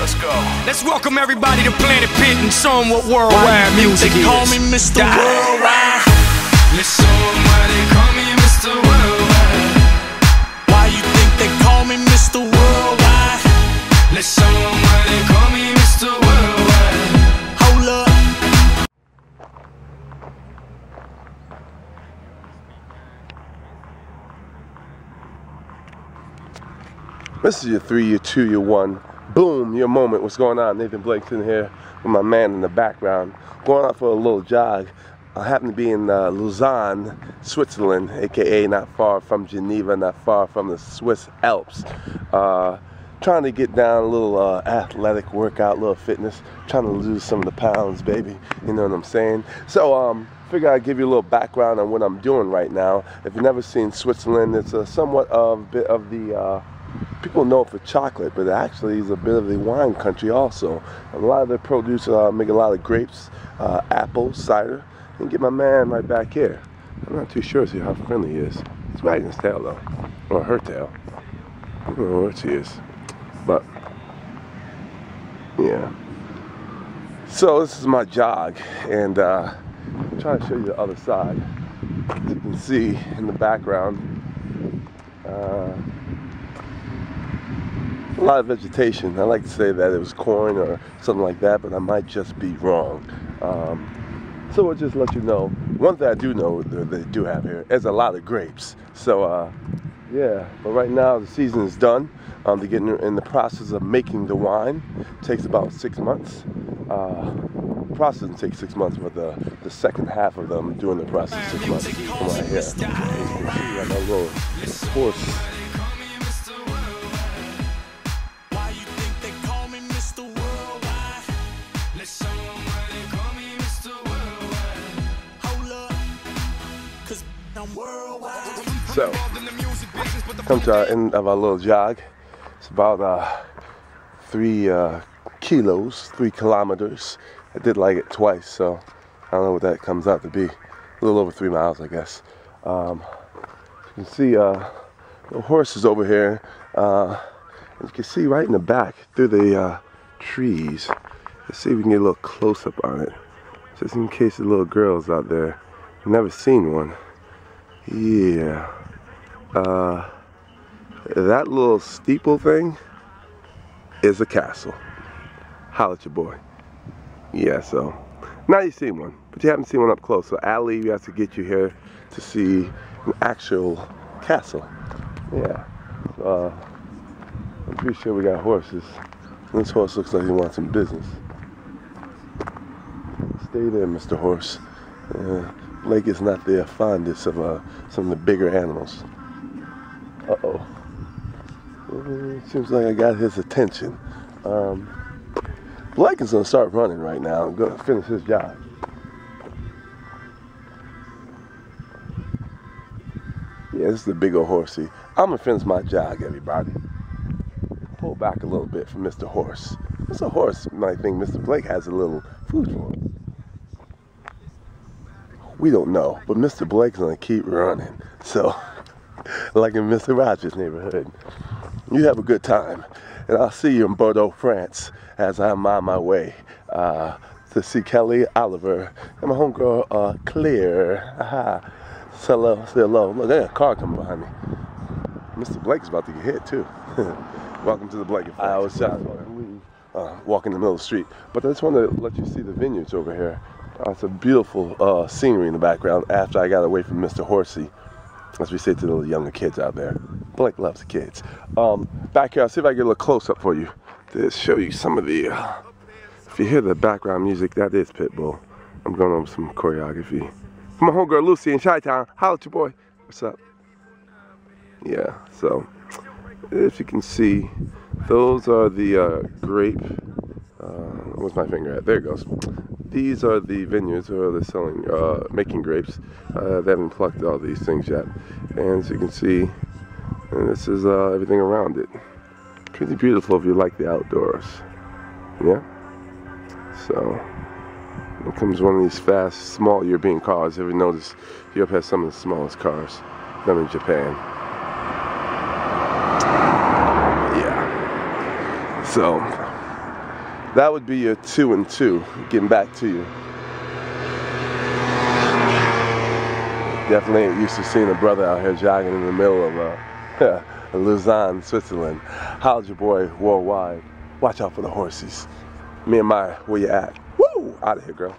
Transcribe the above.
Let's go. Let's welcome everybody to Planet Pit and show them what worldwide music they is. call me Mr. Die. Worldwide. Let's show 'em why they call me Mr. Worldwide. Why you think they call me Mr. Worldwide? Let's show 'em why they call me Mr. Worldwide. Hold up. This is your three, your two, your one. Boom, your moment. What's going on? Nathan Blake's in here with my man in the background. Going out for a little jog. I happen to be in uh, Lausanne, Switzerland, aka not far from Geneva, not far from the Swiss Alps. Uh, trying to get down a little uh, athletic workout, little fitness. Trying to lose some of the pounds, baby. You know what I'm saying? So, um, figure I'd give you a little background on what I'm doing right now. If you've never seen Switzerland, it's a somewhat of bit of the uh, people know it for chocolate, but actually is a bit of the wine country also. A lot of their produce uh, make a lot of grapes, uh, apples, cider, and get my man right back here. I'm not too sure see how friendly he is. He's wagging his tail though, or her tail. I don't know where she is, but yeah. So this is my jog, and uh, I'm trying to show you the other side. As you can see in the background. Uh, a lot of vegetation. I like to say that it was corn or something like that, but I might just be wrong. Um, so we'll just let you know. One thing I do know that they do have here is a lot of grapes. So uh, yeah, but right now the season is done. Um, they're getting in the process of making the wine. takes about six months. Uh, the process doesn't take six months, but the, the second half of them doing the process six months from right here. You can little horse So, come to our end of our little jog. It's about uh, three uh, kilos, three kilometers. I did like it twice, so I don't know what that comes out to be. A little over three miles, I guess. Um, you can see uh, the horses over here. Uh, you can see right in the back through the uh, trees. Let's see if we can get a little close up on it. Just in case the little girls out there never seen one. Yeah. Uh, that little steeple thing is a castle. Holla at your boy. Yeah, so now you've seen one, but you haven't seen one up close. So Ali, we have to get you here to see an actual castle. Yeah. Uh, I'm pretty sure we got horses. This horse looks like he wants some business. Stay there, Mr. Horse. Uh, Blake is not the fondest of uh, some of the bigger animals. Uh-oh. Uh, seems like I got his attention. Um, Blake is gonna start running right now I'm going to finish his job. Yeah, this is the big old horsey. I'm gonna finish my jog, everybody. Pull back a little bit from Mr. Horse. Mr. Horse might think Mr. Blake has a little food for him. We don't know, but Mr. Blake's gonna keep running. So, like in Mr. Rogers' neighborhood, you have a good time. And I'll see you in Bordeaux, France, as I'm on my way uh, to see Kelly Oliver and my homegirl uh, Claire. Aha. Say hello, say hello. Look, there's a car coming behind me. Mr. Blake's about to get hit too. Welcome to the Blake Effect. I was uh, walking in the middle of the street, but I just wanted to let you see the vineyards over here. Uh, it's a beautiful uh, scenery in the background after I got away from Mr. Horsey, as we say to the younger kids out there. Blake loves kids. Um, back here, I'll see if I get a little close up for you to show you some of the. Uh, if you hear the background music, that is Pitbull. I'm going over some choreography. From My homegirl Lucy in Chi Town. Holla at your boy. What's up? Yeah, so if you can see, those are the uh, grape. Where's my finger at? There it goes. These are the vineyards where they're selling, uh, making grapes. Uh, they haven't plucked all these things yet. And as you can see, and this is uh, everything around it. Pretty beautiful if you like the outdoors. Yeah? So, here comes one of these fast, small European cars. Have you noticed Europe has some of the smallest cars than in Japan? Yeah. So, That would be your two and two, getting back to you. Definitely ain't used to seeing a brother out here jogging in the middle of uh, Lausanne, Switzerland. How's your boy worldwide? Watch out for the horses. Me and my, where you at? Woo! Out of here, girl.